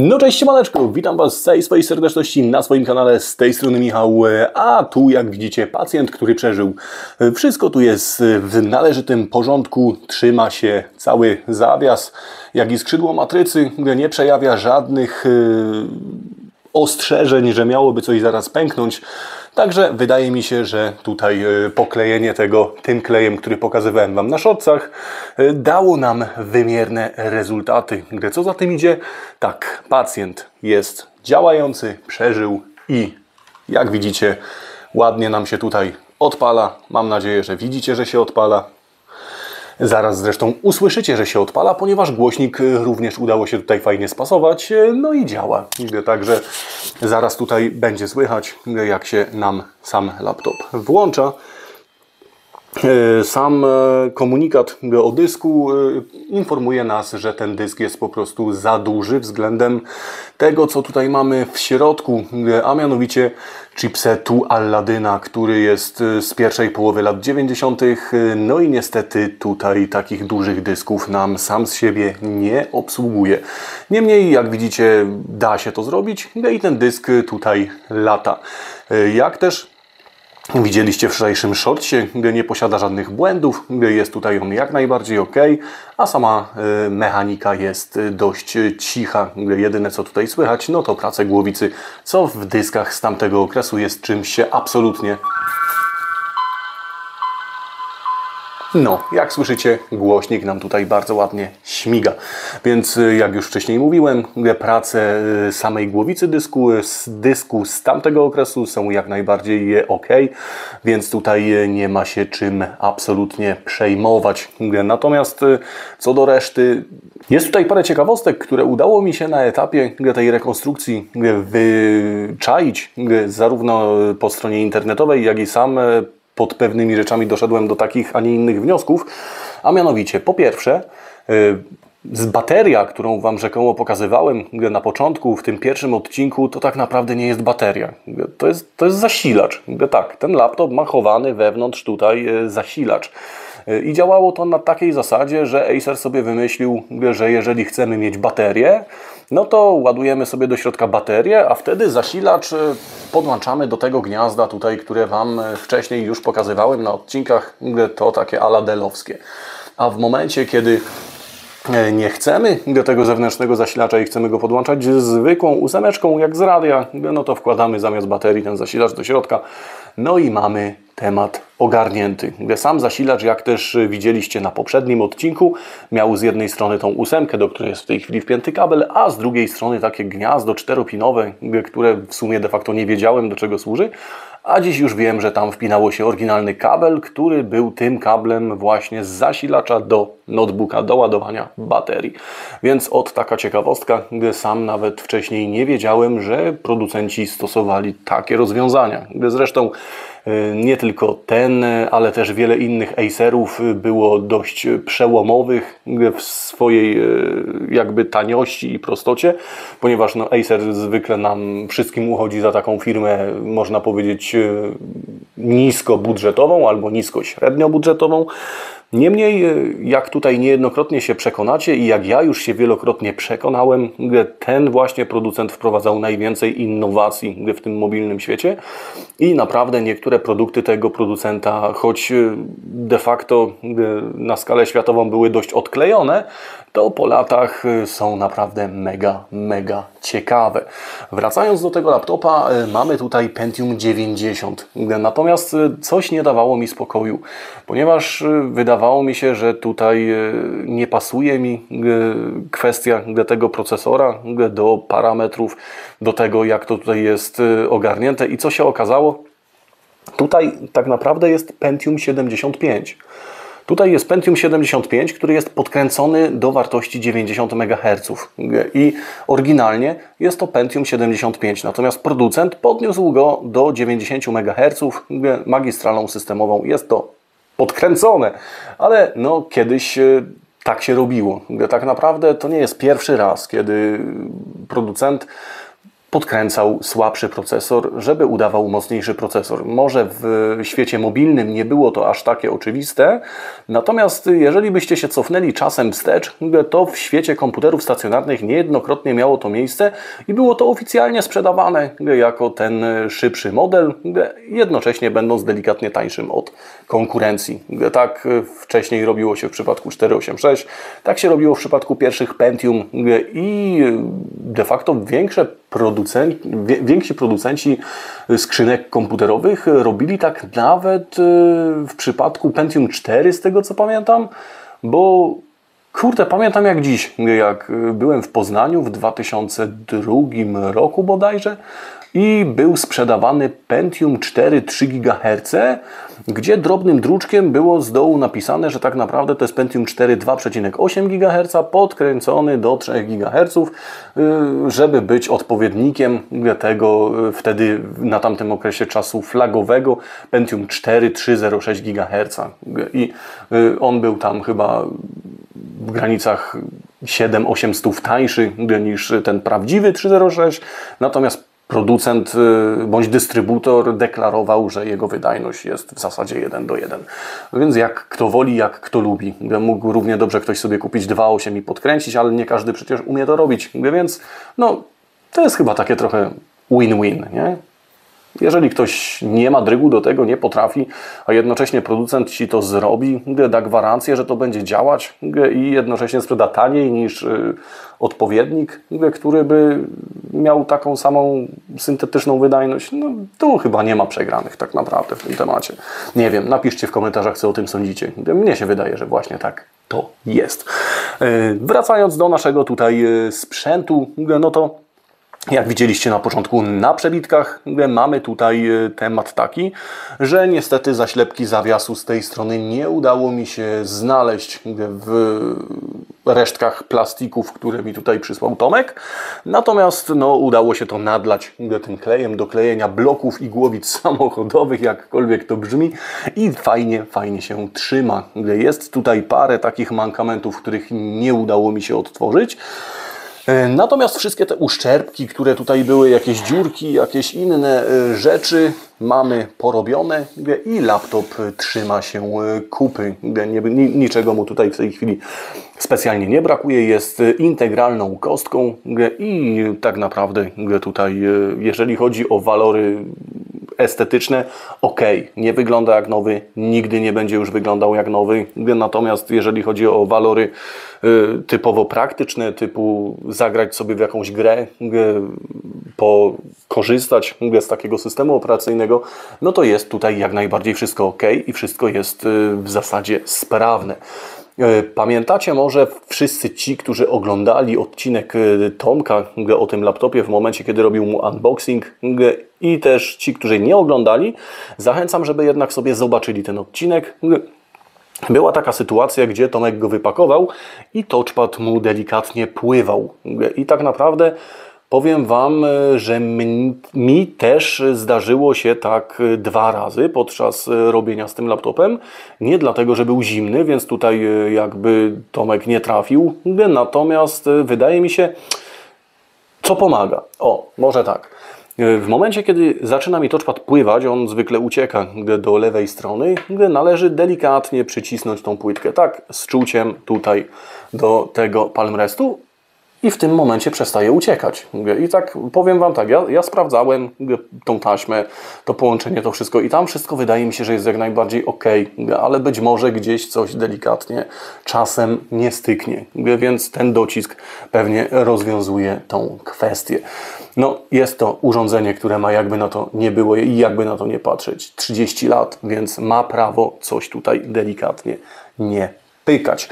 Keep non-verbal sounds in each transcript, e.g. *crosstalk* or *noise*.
No cześć maneczko, witam Was z całej swojej serdeczności na swoim kanale, z tej strony Michał, a tu jak widzicie pacjent, który przeżył. Wszystko tu jest w należytym porządku, trzyma się cały zawias, jak i skrzydło matrycy, nie przejawia żadnych yy, ostrzeżeń, że miałoby coś zaraz pęknąć. Także wydaje mi się, że tutaj e, poklejenie tego tym klejem, który pokazywałem Wam na szorcach, e, dało nam wymierne rezultaty. Gdy co za tym idzie? Tak, pacjent jest działający, przeżył i jak widzicie, ładnie nam się tutaj odpala. Mam nadzieję, że widzicie, że się odpala. Zaraz zresztą usłyszycie, że się odpala, ponieważ głośnik również udało się tutaj fajnie spasować, no i działa. Także zaraz tutaj będzie słychać, jak się nam sam laptop włącza. E, sam e, komunikat o dysku e, informuje nas, że ten dysk jest po prostu za duży względem tego, co tutaj mamy w środku, a mianowicie chipsetu Alladyna, który jest z pierwszej połowy lat 90. No i niestety tutaj takich dużych dysków nam sam z siebie nie obsługuje. Niemniej, jak widzicie, da się to zrobić no i ten dysk tutaj lata. Jak też Widzieliście w wczorajszym shortcie, nie posiada żadnych błędów, jest tutaj on jak najbardziej ok, a sama y, mechanika jest dość cicha. Jedyne co tutaj słychać, no to prace głowicy, co w dyskach z tamtego okresu jest czymś się absolutnie No, jak słyszycie, głośnik nam tutaj bardzo ładnie śmiga. Więc y, jak już wcześniej mówiłem, prace y, samej głowicy dysku, z dysku z tamtego okresu są jak najbardziej ok, więc tutaj y, nie ma się czym absolutnie przejmować. Natomiast co do reszty, jest tutaj parę ciekawostek, które udało mi się na etapie tej rekonstrukcji wyczaić, zarówno po stronie internetowej, jak i sam pod pewnymi rzeczami doszedłem do takich, a nie innych wniosków. A mianowicie, po pierwsze, y, z bateria, którą Wam rzekomo pokazywałem na początku, w tym pierwszym odcinku, to tak naprawdę nie jest bateria. To jest, to jest zasilacz. Tak, ten laptop ma chowany wewnątrz tutaj y, zasilacz. Y, I działało to na takiej zasadzie, że Acer sobie wymyślił, że jeżeli chcemy mieć baterię, no to ładujemy sobie do środka baterię, a wtedy zasilacz e, podłączamy do tego gniazda tutaj, które Wam e, wcześniej już pokazywałem na odcinkach, to takie ala delowskie. A w momencie, kiedy e, nie chcemy do tego zewnętrznego zasilacza i chcemy go podłączać zwykłą ósemeczką jak z radia, no to wkładamy zamiast baterii ten zasilacz do środka. No i mamy temat ogarnięty. Sam zasilacz, jak też widzieliście na poprzednim odcinku, miał z jednej strony tą ósemkę, do której jest w tej chwili wpięty kabel, a z drugiej strony takie gniazdo czteropinowe, które w sumie de facto nie wiedziałem do czego służy, a dziś już wiem, że tam wpinało się oryginalny kabel, który był tym kablem właśnie z zasilacza do notebooka, do ładowania baterii. Więc od taka ciekawostka, sam nawet wcześniej nie wiedziałem, że producenci stosowali takie rozwiązania. Zresztą E, nie tylko ten, ale też wiele innych Acerów było dość przełomowych w swojej jakby taniości i prostocie, ponieważ no, Acer zwykle nam wszystkim uchodzi za taką firmę, można powiedzieć, nisko budżetową albo nisko średnio budżetową. Niemniej, e, jak tutaj niejednokrotnie się przekonacie i jak ja już się wielokrotnie przekonałem, ten właśnie producent wprowadzał najwięcej innowacji w tym mobilnym świecie i naprawdę niektóre produkty tego producenta, choć e, de facto e, na skalę światową były dość odklejone, to po latach y, są naprawdę mega, mega ciekawe. Wracając do tego laptopa, mamy tutaj Pentium 90. Natomiast coś nie dawało mi spokoju, ponieważ wydawało mi się, że tutaj nie pasuje mi kwestia tego procesora, do parametrów, do tego jak to tutaj jest ogarnięte i co się okazało? Tutaj tak naprawdę jest Pentium 75. Tutaj jest Pentium 75, który jest podkręcony do wartości 90 MHz i oryginalnie jest to Pentium 75, natomiast producent podniósł go do 90 MHz magistralą systemową. Jest to podkręcone, ale no kiedyś e, tak się robiło. Tak naprawdę to nie jest pierwszy raz, kiedy producent podkręcał słabszy procesor, żeby udawał mocniejszy procesor. Może w świecie mobilnym nie było to aż takie oczywiste, natomiast jeżeli byście się cofnęli czasem wstecz, to w świecie komputerów stacjonarnych niejednokrotnie miało to miejsce i było to oficjalnie sprzedawane jako ten szybszy model, jednocześnie będąc delikatnie tańszym od konkurencji. Tak wcześniej robiło się w przypadku 486, tak się robiło w przypadku pierwszych Pentium i de facto większe producenci, więksi producenci skrzynek komputerowych robili tak nawet y, w przypadku Pentium 4, z tego co pamiętam, bo kurde, pamiętam jak dziś, jak byłem w Poznaniu w 2002 roku bodajże, i był sprzedawany Pentium 4 3 GHz, gdzie drobnym druczkiem było z dołu napisane, że tak naprawdę to jest Pentium 4 2,8 GHz podkręcony do 3 GHz, y, żeby być odpowiednikiem tego y, wtedy na tamtym okresie czasu flagowego Pentium 4 3,06 GHz. I y, on był tam chyba w granicach 7-800 tańszy niż ten prawdziwy 306, natomiast producent y, bądź dystrybutor deklarował, że jego wydajność jest w zasadzie 1 do 1. Więc jak kto woli, jak kto lubi. Mógł równie dobrze ktoś sobie kupić 2.8 i podkręcić, ale nie każdy przecież umie to robić. Więc no, to jest chyba takie trochę win-win, nie? Jeżeli ktoś nie ma drygu do tego, nie potrafi, a jednocześnie producent ci to zrobi, da gwarancję, że to będzie działać i jednocześnie sprzeda taniej niż y, odpowiednik, który by miał taką samą syntetyczną wydajność, no to chyba nie ma przegranych tak naprawdę w tym temacie. Nie wiem, napiszcie w komentarzach, co o tym sądzicie. Mnie się wydaje, że właśnie tak to jest. Y, wracając do naszego tutaj y, sprzętu, no to jak widzieliście na początku na przebitkach, mamy tutaj e, temat taki, że niestety zaślepki zawiasu z tej strony nie udało mi się znaleźć w resztkach plastików, które mi tutaj przysłał Tomek. Natomiast no, udało się to nadlać tym klejem do klejenia bloków i głowic *laughs* samochodowych, jakkolwiek to brzmi i fajnie, fajnie się trzyma. Jest tutaj parę takich mankamentów, których nie udało mi się odtworzyć. E, natomiast wszystkie te uszczerbki, które tutaj były, jakieś dziurki, jakieś inne e, rzeczy mamy porobione i laptop trzyma się e, kupy. Niczego mu tutaj w tej chwili specjalnie nie brakuje. Jest integralną kostką i tak naprawdę tutaj, jeżeli chodzi o walory estetyczne, ok, nie wygląda jak nowy, nigdy nie będzie już wyglądał jak nowy. Natomiast jeżeli chodzi o walory y, typowo praktyczne, typu zagrać sobie w jakąś grę, y, pokorzystać y, z takiego systemu operacyjnego, no to jest tutaj jak najbardziej wszystko ok i wszystko jest w zasadzie sprawne. E, pamiętacie może wszyscy ci, którzy oglądali odcinek e, Tomka o tym laptopie w momencie, kiedy robił mu unboxing i też ci, którzy nie oglądali, zachęcam, żeby jednak sobie zobaczyli ten odcinek. Była taka sytuacja, gdzie Tomek go wypakował i touchpad mu delikatnie pływał. I tak naprawdę Powiem Wam, e, że mi też zdarzyło się tak e, dwa razy podczas e, robienia z tym laptopem. Nie dlatego, że był zimny, więc tutaj jakby Tomek nie trafił. Natomiast wydaje mi się, co pomaga. O, może tak. W momencie, kiedy zaczyna mi touchpad pływać, on zwykle ucieka do lewej strony, należy delikatnie przycisnąć tą płytkę, tak, z czuciem tutaj do tego palmrestu i w tym momencie przestaje uciekać. I tak powiem Wam tak, ja, ja, sprawdzałem tą taśmę, to połączenie, to wszystko i tam wszystko wydaje mi się, że jest jak najbardziej ok, ale być może gdzieś coś delikatnie czasem nie styknie, więc ten docisk pewnie rozwiązuje tą kwestię. No, jest to urządzenie, które ma jakby na to nie było i jakby na to nie patrzeć 30 lat, więc ma prawo coś tutaj delikatnie nie pykać.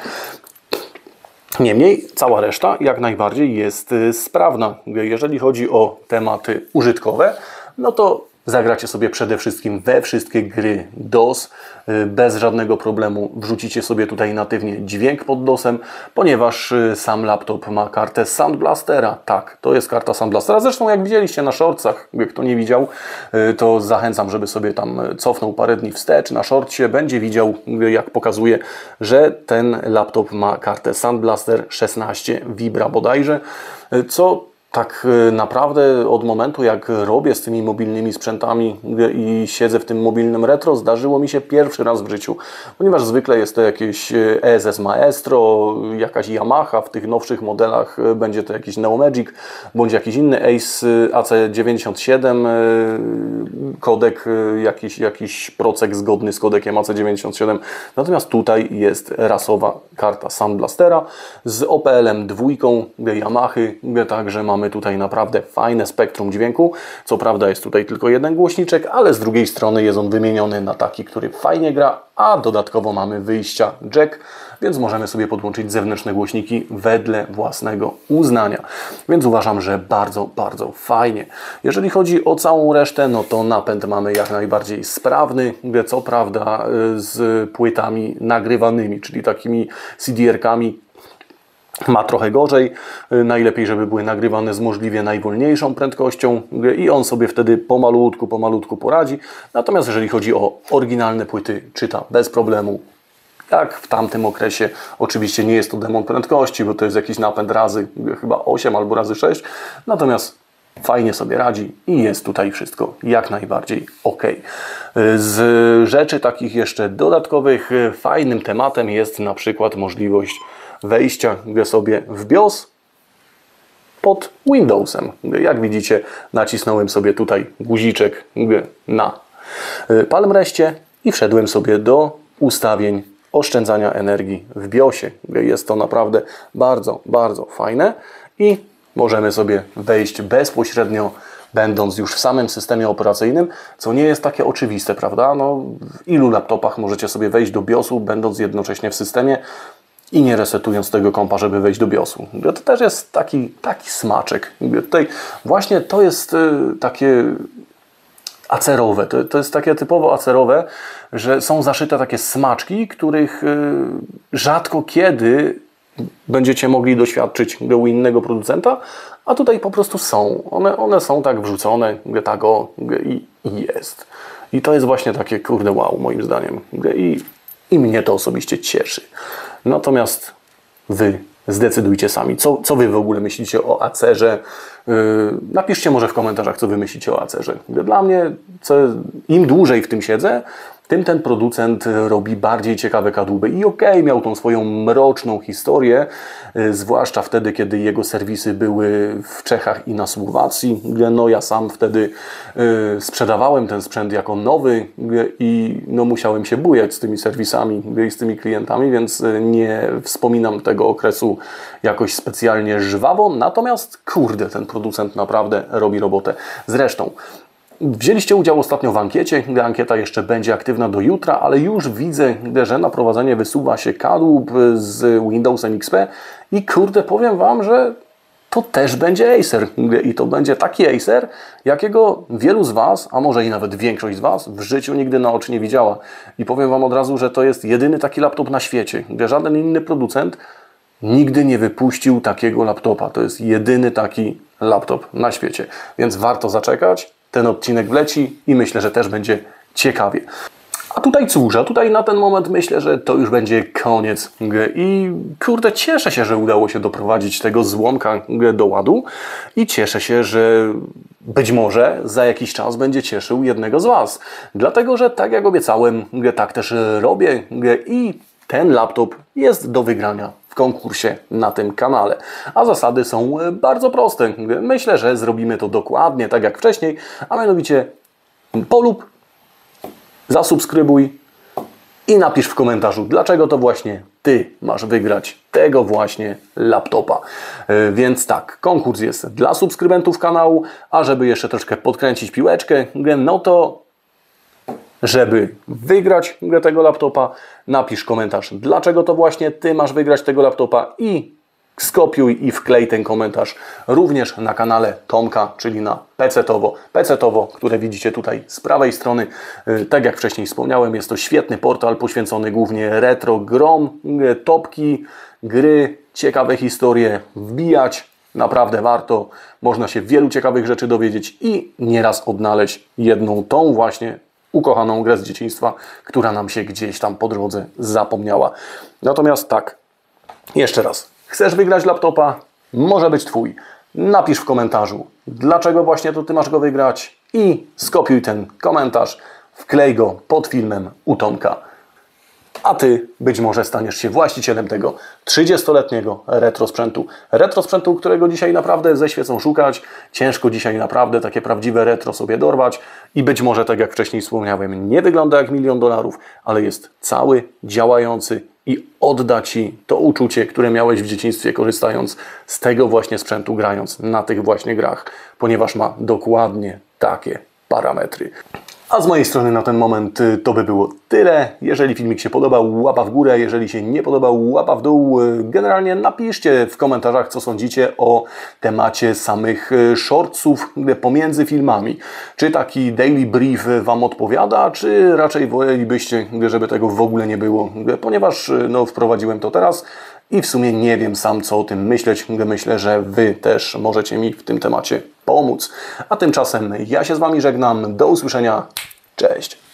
Niemniej cała reszta jak najbardziej jest y, sprawna. Jeżeli chodzi o tematy użytkowe, no to Zagracie sobie przede wszystkim we wszystkie gry DOS y, bez żadnego problemu. Wrzucicie sobie tutaj natywnie dźwięk pod DOSem, ponieważ y, sam laptop ma kartę Sound Blastera. Tak, to jest karta Sound Blastera. Zresztą jak widzieliście na shortcach, kto nie widział, y, to zachęcam, żeby sobie tam cofnął parę dni wstecz. Na shortcie będzie widział, jak pokazuje, że ten laptop ma kartę Sound Blaster 16 Vibra bodajże, co tak y, naprawdę od momentu, jak robię z tymi mobilnymi sprzętami i siedzę w tym mobilnym retro, zdarzyło mi się pierwszy raz w życiu, ponieważ zwykle jest to jakieś ESS Maestro, jakaś Yamaha, w tych nowszych modelach y, będzie to jakiś Neomagic, bądź jakiś inny Ace AC97, kodek, jakiś, jakiś procek zgodny z kodekiem AC97. Natomiast tutaj jest rasowa karta Sunblastera z OPL-em dwójką Yamahy, także mamy mamy tutaj naprawdę fajne spektrum dźwięku. Co prawda jest tutaj tylko jeden głośniczek, ale z drugiej strony jest on wymieniony na taki, który fajnie gra, a dodatkowo mamy wyjścia jack, więc możemy sobie podłączyć zewnętrzne głośniki wedle własnego uznania. Więc uważam, że bardzo, bardzo fajnie. Jeżeli chodzi o całą resztę, no to napęd mamy jak najbardziej sprawny, co prawda z płytami nagrywanymi, czyli takimi CDR-kami, ma trochę gorzej. Y, najlepiej, żeby były nagrywane z możliwie najwolniejszą prędkością i on sobie wtedy pomalutku, pomalutku poradzi. Natomiast jeżeli chodzi o oryginalne płyty, czyta bez problemu. Jak w tamtym okresie, oczywiście nie jest to demon prędkości, bo to jest jakiś napęd razy chyba 8 albo razy 6. Natomiast fajnie sobie radzi i jest tutaj wszystko jak najbardziej ok. Y, z rzeczy takich jeszcze dodatkowych, y, fajnym tematem jest na przykład możliwość wejścia sobie w BIOS pod Windowsem. Jak widzicie, nacisnąłem sobie tutaj guziczek na y, Palmrestie i wszedłem sobie do ustawień oszczędzania energii w BIOSie. Jest to naprawdę bardzo, bardzo fajne i możemy sobie wejść bezpośrednio będąc już w samym systemie operacyjnym, co nie jest takie oczywiste, prawda? No, w ilu laptopach możecie sobie wejść do BIOSu, będąc jednocześnie w systemie? I nie resetując tego kompa, żeby wejść do BIOSu. To też jest taki, taki smaczek. Tutaj właśnie to jest y, takie acerowe. To, to jest takie typowo acerowe, że są zaszyte takie smaczki, których y, rzadko kiedy będziecie mogli doświadczyć u innego producenta, a tutaj po prostu są. One, one są tak wrzucone, tak o, i, i jest. I to jest właśnie takie, kurde, wow, moim zdaniem. I, i mnie to osobiście cieszy. Natomiast Wy zdecydujcie sami, co, co Wy w ogóle myślicie o Acerze. Yy, napiszcie może w komentarzach, co Wy myślicie o Acerze. Dla mnie, co, im dłużej w tym siedzę, tym ten producent robi bardziej ciekawe kadłuby. I okej, okay, miał tą swoją mroczną historię, y, zwłaszcza wtedy, kiedy jego serwisy były w Czechach i na Słowacji. No ja sam wtedy y, sprzedawałem ten sprzęt jako nowy i no musiałem się bujać z tymi serwisami i z tymi klientami, więc nie wspominam tego okresu jakoś specjalnie żwawo. Natomiast kurde, ten producent naprawdę robi robotę. Zresztą Wzięliście udział ostatnio w ankiecie. Ankieta jeszcze będzie aktywna do jutra, ale już widzę, że na prowadzenie wysuwa się kadłub z Windowsem XP i kurde, powiem Wam, że to też będzie Acer. I to będzie taki Acer, jakiego wielu z Was, a może i nawet większość z Was w życiu nigdy na oczy nie widziała. I powiem Wam od razu, że to jest jedyny taki laptop na świecie, gdzie żaden inny producent nigdy nie wypuścił takiego laptopa. To jest jedyny taki laptop na świecie. Więc warto zaczekać ten odcinek wleci i myślę, że też będzie ciekawie. A tutaj cóż, a tutaj na ten moment myślę, że to już będzie koniec. I kurde, cieszę się, że udało się doprowadzić tego złomka do ładu i cieszę się, że być może za jakiś czas będzie cieszył jednego z Was. Dlatego, że tak jak obiecałem, tak też robię i ten laptop jest do wygrania konkursie na tym kanale. A zasady są e, bardzo proste. Myślę, że zrobimy to dokładnie tak jak wcześniej, a mianowicie polub, zasubskrybuj i napisz w komentarzu, dlaczego to właśnie Ty masz wygrać tego właśnie laptopa. E, więc tak, konkurs jest dla subskrybentów kanału, a żeby jeszcze troszkę podkręcić piłeczkę, no to żeby wygrać tego laptopa, napisz komentarz, dlaczego to właśnie Ty masz wygrać tego laptopa i skopiuj i wklej ten komentarz również na kanale Tomka, czyli na PC-towo. PC-towo, które widzicie tutaj z prawej strony. Y, tak jak wcześniej wspomniałem, jest to świetny portal poświęcony głównie retro grom, y, topki, gry, ciekawe historie, wbijać. Naprawdę warto, można się wielu ciekawych rzeczy dowiedzieć i nieraz odnaleźć jedną tą właśnie ukochaną grę z dzieciństwa, która nam się gdzieś tam po drodze zapomniała. Natomiast tak, jeszcze raz, chcesz wygrać laptopa? Może być Twój. napisz w komentarzu, dlaczego właśnie to Ty masz go wygrać i skopiuj ten komentarz, wklej go pod filmem u Tomka a Ty być może staniesz się właścicielem tego 30-letniego retrosprzętu. Retrosprzętu, którego dzisiaj naprawdę ze świecą szukać. Ciężko dzisiaj naprawdę takie prawdziwe retro sobie dorwać i być może, tak jak wcześniej wspomniałem, nie wygląda jak milion dolarów, ale jest cały, działający i odda Ci to uczucie, które miałeś w dzieciństwie, korzystając z tego właśnie sprzętu, grając na tych właśnie grach, ponieważ ma dokładnie takie parametry. A z mojej strony na ten moment y, to by było tyle. Jeżeli filmik się podobał, łapa w górę. Jeżeli się nie podobał, łapa w dół. Y, generalnie napiszcie w komentarzach, co sądzicie o temacie samych y, shortsów pomiędzy filmami. Czy taki daily brief Wam odpowiada, czy raczej wolelibyście, żeby tego w ogóle nie było? Ponieważ no, wprowadziłem to teraz i w sumie nie wiem sam, co o tym myśleć. Myślę, że Wy też możecie mi w tym temacie pomóc. A tymczasem ja się z Wami żegnam. Do usłyszenia. Cześć.